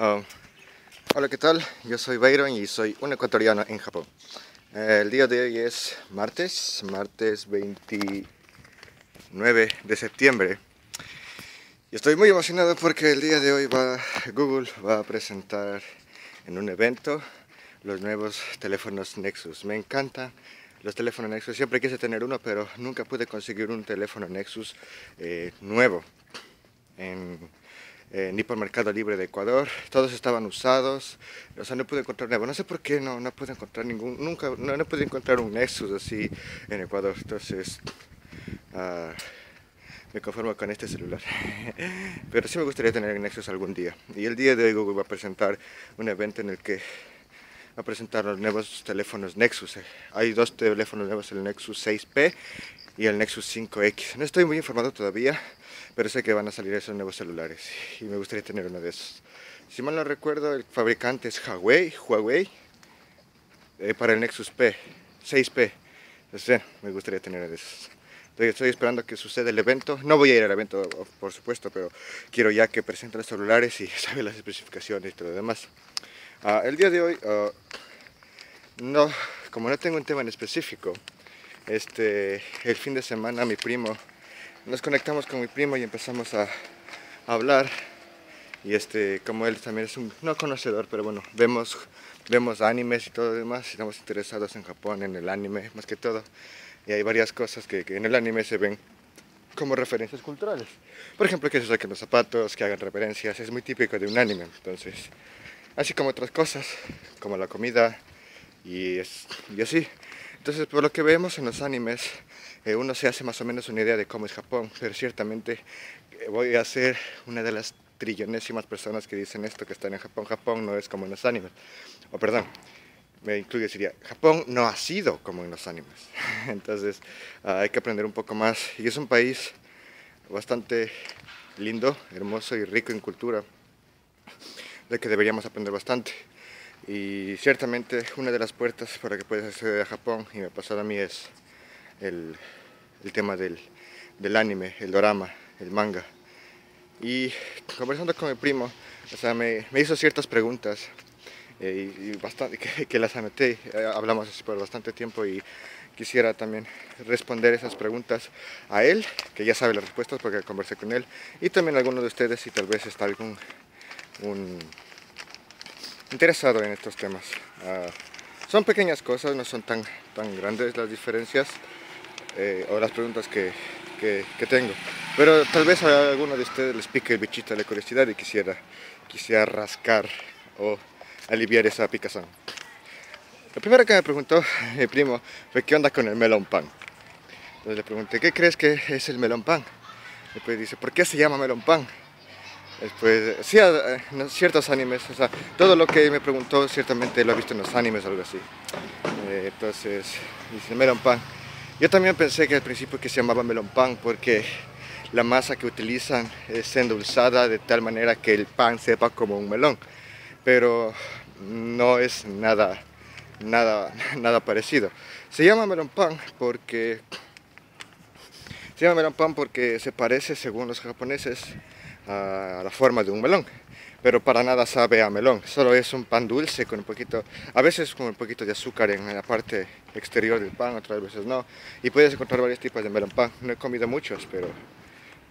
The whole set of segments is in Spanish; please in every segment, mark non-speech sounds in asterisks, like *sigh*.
Oh, hola, ¿qué tal? Yo soy Byron y soy un ecuatoriano en Japón. Eh, el día de hoy es martes, martes 29 de septiembre. Y estoy muy emocionado porque el día de hoy Google va a presentar en un evento los nuevos teléfonos Nexus. Me encantan los teléfonos Nexus. Siempre quise tener uno, pero nunca pude conseguir un teléfono Nexus eh, nuevo. Eh, ni por Mercado Libre de Ecuador, todos estaban usados, o sea, no pude encontrar nuevo, no sé por qué no, no pude encontrar ningún, nunca, no, no pude encontrar un Nexus así en Ecuador, entonces uh, me conformo con este celular, *laughs* pero sí me gustaría tener un Nexus algún día, y el día de hoy Google va a presentar un evento en el que va a presentar los nuevos teléfonos Nexus, hay dos teléfonos nuevos, el Nexus 6P y el Nexus 5X, no estoy muy informado todavía, pero sé que van a salir esos nuevos celulares y me gustaría tener uno de esos. Si mal no recuerdo, el fabricante es Huawei, Huawei eh, para el Nexus P, 6P. Entonces, me gustaría tener uno de esos. Estoy, esperando que suceda el evento. No voy a ir al evento, por supuesto, pero quiero ya que presenten los celulares y *laughs* sabe las especificaciones y todo lo demás. Ah, el día de hoy, ah, no, como no tengo un tema en específico, este, el fin de semana mi primo nos conectamos con mi primo y empezamos a, hablar. Y este, como él también es un no conocedor, pero bueno, vemos, vemos animes y todo lo demás. Estamos interesados en Japón, en el anime, más que todo. Y hay varias cosas que, en el anime se ven como referencias culturales. Por ejemplo, que se saquen los zapatos, que hagan referencias, es muy típico de un anime. Entonces, así como otras cosas, como la comida y, es, y así. Entonces, por lo que vemos en los animes, eh, uno se hace más o menos una idea de cómo es Japón, pero ciertamente eh, voy a ser una de las trillonésimas personas que dicen esto, que están en Japón. Japón no es como en los animes. O perdón, me incluye, sería, Japón no ha sido como en los animes. *laughs* Entonces ah, hay que aprender un poco más. Y es un país bastante lindo, hermoso y rico en cultura, de que deberíamos aprender bastante. Y ciertamente una de las puertas para que puedas acceder a Japón, y me pasado a mí, es el, tema del, del, anime, el drama, el manga. Y conversando con mi primo, o sea, me, me hizo ciertas preguntas eh, y, bastante, que, las anoté, eh, hablamos así por bastante tiempo y quisiera también responder esas preguntas a él, que ya sabe las respuestas porque conversé con él, y también a alguno de ustedes si tal vez está algún interesado en estos temas. Uh, son pequeñas cosas, no son tan, tan grandes las diferencias, eh, o las preguntas que, que, que, tengo. Pero tal vez a alguno de ustedes les pique el bichito de la curiosidad y quisiera, quisiera rascar o aliviar esa picazón. Lo primero que me preguntó mi primo fue qué onda con el melón pan. Entonces le pregunté, ¿qué crees que es el melón pan? Después dice, ¿por qué se llama melón pan? Después, sí, ciertos animes, o sea, todo lo que me preguntó ciertamente lo he visto en los animes o algo así. Eh, entonces, dice melón pan. Yo también pensé que al principio que se llamaba melón pan porque la masa que utilizan es endulzada de tal manera que el pan sepa como un melón, pero no es nada, nada, *laughs* nada parecido. Se llama melón pan porque se llama melón pan porque se parece, según los japoneses, a la forma de un melón pero para nada sabe a melón, solo es un pan dulce con un poquito, a veces con un poquito de azúcar en la parte exterior del pan, otras veces no, y puedes encontrar varios tipos de melón pan, no he comido muchos, pero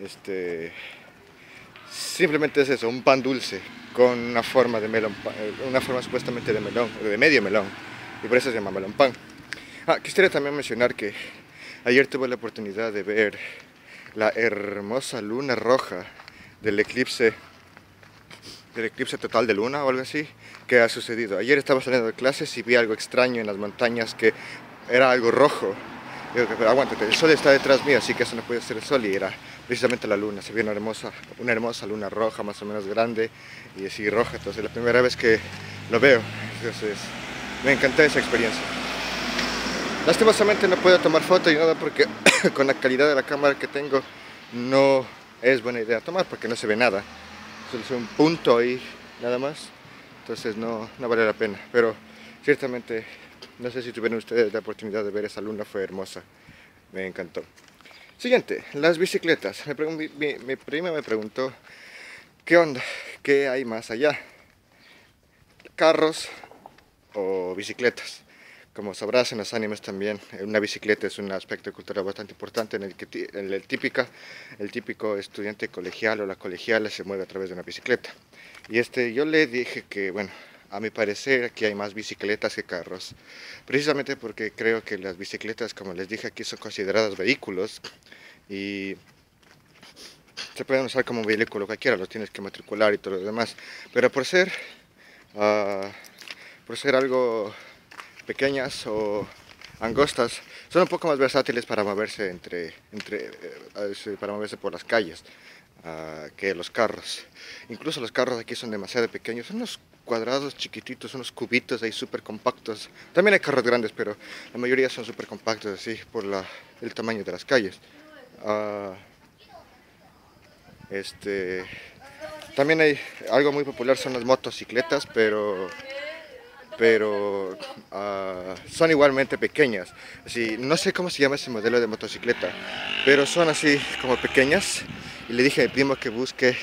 este, simplemente es eso, un pan dulce con una forma de melón, una forma supuestamente de melón, de medio melón, y por eso se llama melón pan. Ah, quisiera también mencionar que ayer tuve la oportunidad de ver la hermosa luna roja del eclipse del eclipse total de luna o algo así que ha sucedido. Ayer estaba saliendo de clases y vi algo extraño en las montañas que era algo rojo. Digo, pero aguántate, el sol está detrás mío, así que eso no puede ser el sol y era precisamente la luna. Se vio una hermosa, una hermosa luna roja, más o menos grande y así roja. Entonces, la primera vez que lo veo, entonces me encantó esa experiencia. Lastimosamente no puedo tomar foto y nada porque *coughs* con la calidad de la cámara que tengo no es buena idea tomar porque no se ve nada es un punto ahí nada más, entonces no, no vale la pena, pero ciertamente no sé si tuvieron ustedes la oportunidad de ver esa luna, fue hermosa, me encantó. Siguiente, las bicicletas. Mi, prima me preguntó, ¿qué onda? ¿Qué hay más allá? carros o bicicletas. Como sabrás en los animes también, una bicicleta es un aspecto cultural bastante importante en el que el, típica, el típico estudiante colegial o la colegiala se mueve a través de una bicicleta. Y este, yo le dije que, bueno, a mi parecer aquí hay más bicicletas que carros, precisamente porque creo que las bicicletas, como les dije aquí, son consideradas vehículos y se pueden usar como vehículo cualquiera, los tienes que matricular y todo lo demás, pero por ser, uh, por ser algo pequeñas o angostas son un poco más versátiles para moverse entre, entre eh, para moverse por las calles uh, que los carros. Incluso los carros aquí son demasiado pequeños, son unos cuadrados chiquititos, unos cubitos ahí súper compactos. También hay carros grandes, pero la mayoría son súper compactos así por la, el tamaño de las calles. Uh, este, también hay algo muy popular son las motocicletas, pero pero uh, son igualmente pequeñas. Así, no sé cómo se llama ese modelo de motocicleta, pero son así como pequeñas. Y le dije a mi primo que busque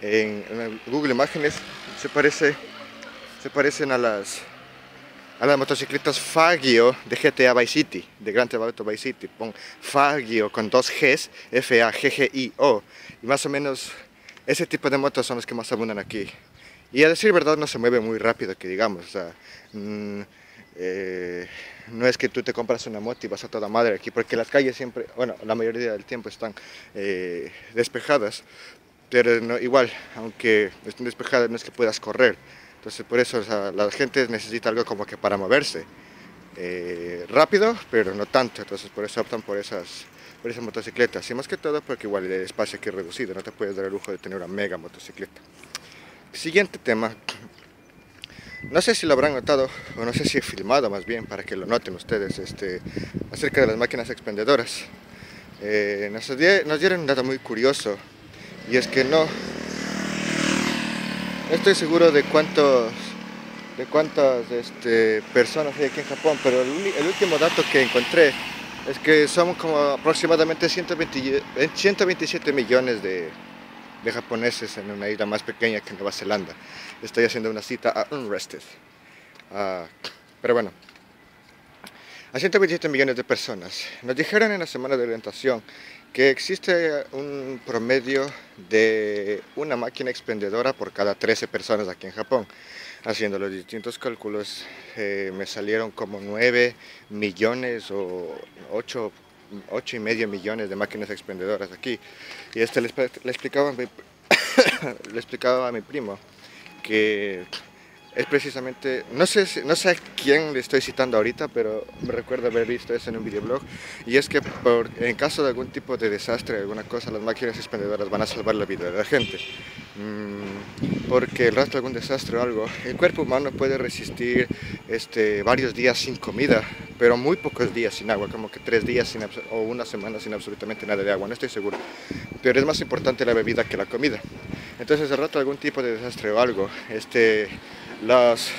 en, Google Imágenes, se, parece, se parecen a las, a las motocicletas Fagio de GTA Vice City, de Grand Theft Auto Vice City. Pon Fagio con dos Gs, F-A-G-G-I-O. Y más o menos ese tipo de motos son las que más abundan aquí. Y a decir verdad no se mueve muy rápido, que digamos. O sea, mm, eh, no es que tú te compras una moto y vas a toda madre aquí, porque las calles siempre, bueno, la mayoría del tiempo están eh, despejadas, pero igual, aunque estén despejadas, no es que puedas correr. Entonces, por eso la gente necesita algo como que para moverse. Eh, rápido, pero no tanto. Entonces, por eso optan por esas, por esas motocicletas. Y más que todo, porque igual el espacio aquí es reducido, no te puedes dar el lujo de tener una mega motocicleta. Siguiente tema. No sé si lo habrán notado, o no sé si he filmado más bien, para que lo noten ustedes, este, acerca de las máquinas expendedoras. Eh, nos, dieron un dato muy curioso, y es que no, no estoy seguro de cuántos de cuántas este, personas hay aquí en Japón, pero el, último dato que encontré es que somos como aproximadamente 127 millones de, de japoneses en una isla más pequeña que Nueva Zelanda. Estoy haciendo una cita a Unrested. Ah, pero bueno, a 127 millones de personas. Nos dijeron en la semana de orientación que existe un promedio de una máquina expendedora por cada 13 personas aquí en Japón. Haciendo los distintos cálculos eh, me salieron como 9 millones o 8 8 y medio millones de máquinas expendedoras aquí. Y este le, explicaba, *coughs* le explicaba a mi primo que es precisamente, no sé, no sé a quién le estoy citando ahorita, pero me recuerdo haber visto eso en un videoblog, y es que por, en caso de algún tipo de desastre, alguna cosa, las máquinas expendedoras van a salvar la vida de la gente. Mm, porque el rastro de algún desastre o algo, el cuerpo humano puede resistir este, varios días sin comida, pero muy pocos días sin agua, como que tres días sin, o una semana sin absolutamente nada de agua, no estoy seguro. Pero es más importante la bebida que la comida. Entonces, el rato algún tipo de desastre o algo, este las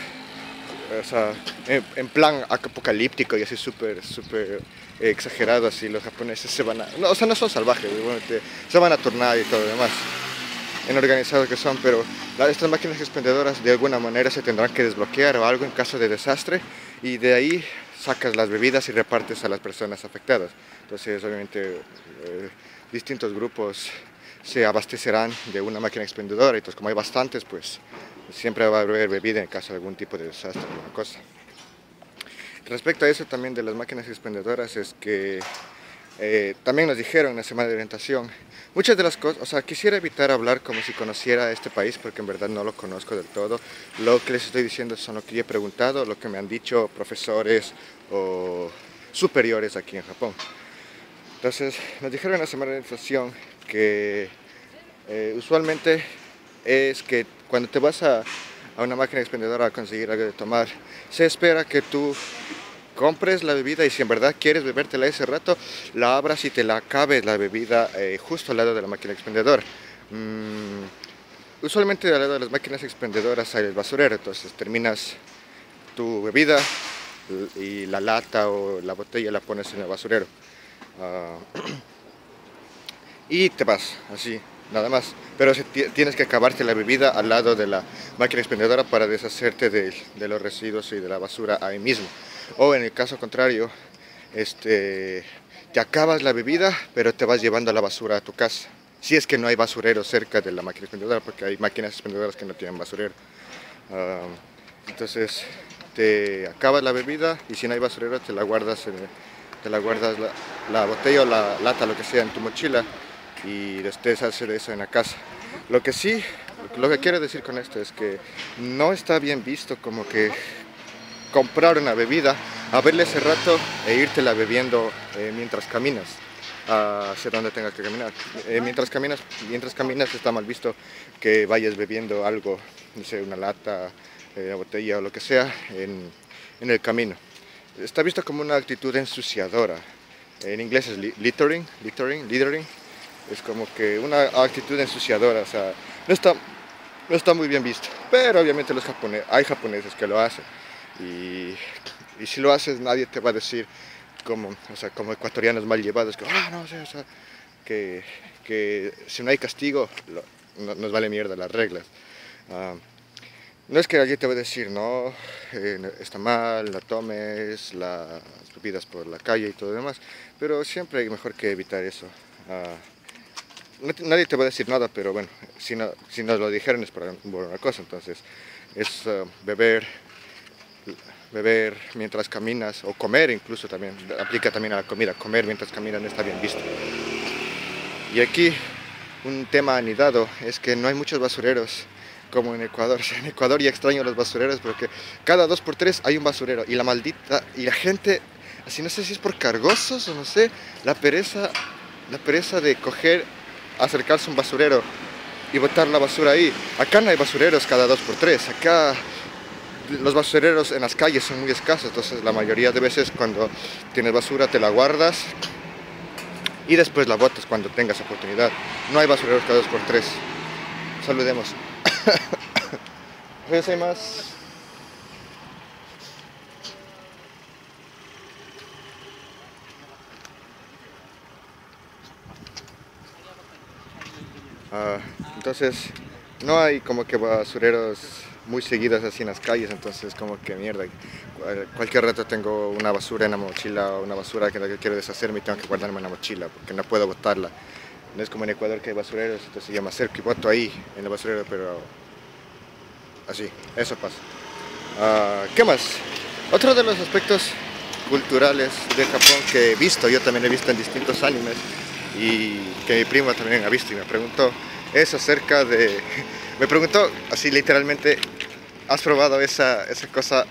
o sea, en, plan apocalíptico y así súper, súper exagerado, así los japoneses se van a, no, o sea, no son salvajes, se van a turnar y todo lo demás, en organizados que son, pero estas máquinas expendedoras de alguna manera se tendrán que desbloquear o algo en caso de desastre y de ahí sacas las bebidas y repartes a las personas afectadas. Entonces, obviamente, eh, distintos grupos se abastecerán de una máquina expendedora entonces como hay bastantes, pues siempre va a haber bebida en caso de algún tipo de desastre o alguna cosa. Respecto a eso también de las máquinas expendedoras es que eh, también nos dijeron en la semana de orientación muchas de las cosas, o sea, quisiera evitar hablar como si conociera este país porque en verdad no lo conozco del todo. Lo que les estoy diciendo son lo que yo he preguntado, lo que me han dicho profesores o superiores aquí en Japón. Entonces, nos dijeron en la semana de orientación que eh, usualmente es que cuando te vas a, una máquina expendedora a conseguir algo de tomar, se espera que tú compres la bebida y si en verdad quieres bebértela ese rato, la abras y te la acabes la bebida eh, justo al lado de la máquina expendedora. Mm, usualmente al lado de las máquinas expendedoras hay el basurero, entonces terminas tu bebida y la lata o la botella la pones en el basurero. Ah, *clears throat* y te vas, así. Nada más. Pero tienes que acabarte la bebida al lado de la máquina expendedora para deshacerte de, los residuos y de la basura ahí mismo. O en el caso contrario, este, te acabas la bebida, pero te vas llevando la basura a tu casa. Si es que no hay basurero cerca de la máquina expendedora, porque hay máquinas expendedoras que no tienen basurero. Ah, entonces, te acabas la bebida y si no hay basurero, te la guardas, te la, guardas la, botella o la lata, lo que sea, en tu mochila y después hacer eso en la casa. Lo que sí, lo que quiero decir con esto es que no está bien visto como que comprar una bebida, verle ese rato e irte la bebiendo eh, mientras caminas hacia donde tengas que caminar. Eh, mientras caminas, mientras caminas está mal visto que vayas bebiendo algo, no sé, una lata, eh, una botella o lo que sea en, en, el camino. Está visto como una actitud ensuciadora. En inglés es littering, littering, littering. Es como que una actitud ensuciadora, o sea, no está, no está muy bien visto. Pero obviamente los japoneses, hay japoneses que lo hacen. Y, y si lo haces nadie te va a decir como, o sea, como ecuatorianos mal llevados, que, ah, no, o sea, que, que, si no hay castigo, nos vale mierda las reglas. Ah, no es que alguien te va a decir, no, eh, está mal, no tomes las bebidas por la calle y todo lo demás, pero siempre hay mejor que evitar eso. Ah, nadie te va a decir nada, pero bueno, si, no, si nos lo dijeron es por una cosa, entonces es ah, beber beber mientras caminas o comer incluso también, aplica también a la comida, comer mientras caminas no está bien visto. Y aquí un tema anidado es que no hay muchos basureros como en Ecuador. *laughs* En Ecuador ya extraño los basureros porque cada dos por tres hay un basurero y la maldita y la gente, así no sé si es por cargosos o no sé, la pereza, la pereza de coger, acercarse a un basurero y botar la basura ahí. Acá no hay basureros cada dos por tres, acá los basureros en las calles son muy escasos, entonces la mayoría de veces cuando tienes basura te la guardas y después la botas cuando tengas oportunidad. No hay basureros cada dos por tres. Saludemos. *coughs* hay más. Ah, entonces, no hay como que basureros muy seguidas así en las calles, entonces como que mierda, cualquier rato tengo una basura en la mochila o una basura que, que quiero deshacerme y tengo que guardarme en la mochila porque no puedo botarla. No es como en Ecuador que hay basureros, entonces yo me acerco y boto ahí en el basurero, pero así, eso pasa. Ah, ¿Qué más? Otro de los aspectos culturales de Japón que he visto, yo también he visto en distintos animes y que mi primo también ha visto y me preguntó, es acerca de... Me preguntó así literalmente ¿Has probado esa, esa cosa,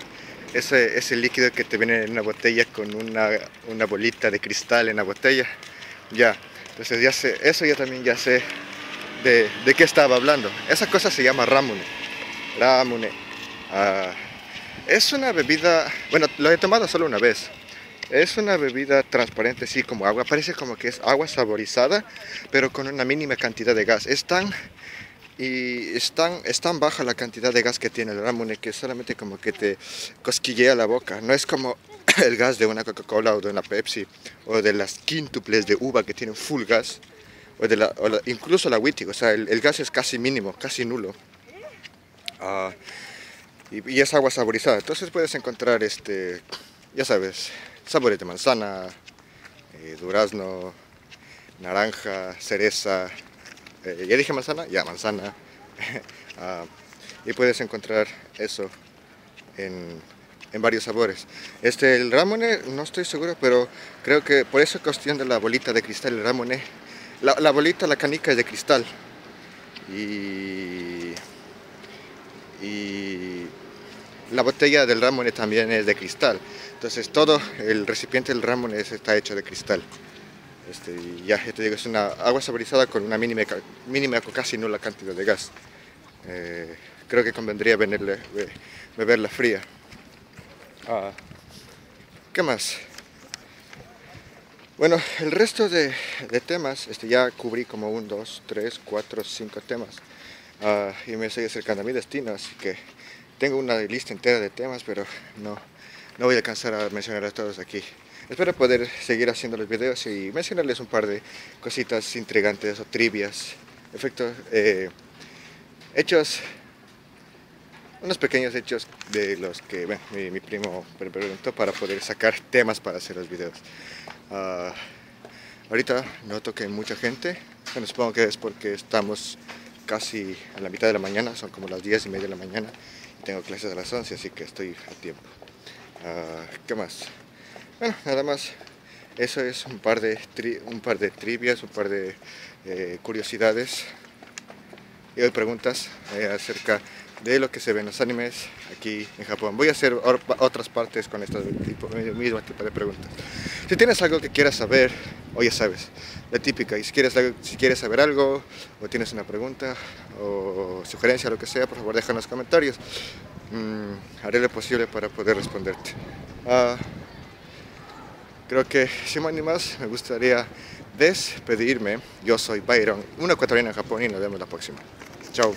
ese, ese, líquido que te viene en una botella con una, una, bolita de cristal en la botella? Ya, entonces ya sé, eso yo también ya sé de, de qué estaba hablando. Esa cosa se llama ramune. Ramune. Ah, es una bebida, bueno, lo he tomado solo una vez. Es una bebida transparente, sí, como agua. Parece como que es agua saborizada, pero con una mínima cantidad de gas. Es tan y es tan, es tan baja la cantidad de gas que tiene el ramune que solamente como que te cosquillea la boca. No es como *clears throat* el gas de una Coca-Cola o de una Pepsi o de las quíntuples de uva que tienen full gas o de la, incluso la Wittig, o sea, el, gas es casi mínimo, casi nulo. Ah, y, es agua saborizada. Entonces puedes encontrar, este, ya sabes, sabores de manzana, eh, durazno, naranja, cereza, eh, ya dije manzana, ya manzana. *laughs* Ah, y puedes encontrar eso en, en, varios sabores. Este, el ramone, no estoy seguro, pero creo que por esa cuestión de la bolita de cristal, el ramone, la, la bolita, la canica es de cristal. Y, y la botella del ramone también es de cristal. Entonces todo el recipiente del ramone está hecho de cristal. Este, ya, te digo, es una agua saborizada con una mínima, mínima o casi nula cantidad de gas. Eh, creo que convendría venirle, beberla fría. Ah, ¿Qué más? Bueno, el resto de, temas, este, ya cubrí como un, dos, tres, cuatro, cinco temas. Ah, y me estoy acercando a mi destino, así que tengo una lista entera de temas, pero no, no voy a alcanzar a mencionar todos aquí. Espero poder seguir haciendo los videos y mencionarles un par de cositas intrigantes o trivias efectos, eh, hechos, unos pequeños hechos de los que mi, primo me preguntó para poder sacar temas para hacer los videos. Ah, ahorita noto que hay mucha gente, bueno, supongo que es porque estamos casi a la mitad de la mañana, son como las 10 y media de la mañana, tengo clases a las 11, así que estoy a tiempo. Ah, ¿Qué más? Bueno, nada más. Eso es un par de, un par de trivias, un par de eh, curiosidades y hoy preguntas eh, acerca de lo que se ve en los animes aquí en Japón. Voy a hacer otras partes con este tipo, mismo tipo de preguntas. Si tienes algo que quieras saber, o ya sabes, la típica, y si quieres, si quieres saber algo, o tienes una pregunta, o sugerencia, lo que sea, por favor deja en los comentarios. Mm, haré lo posible para poder responderte. Ah, creo que sin más ni más me gustaría despedirme. Yo soy Byron, una ecuatoriana en Japón y nos vemos la próxima. Chao.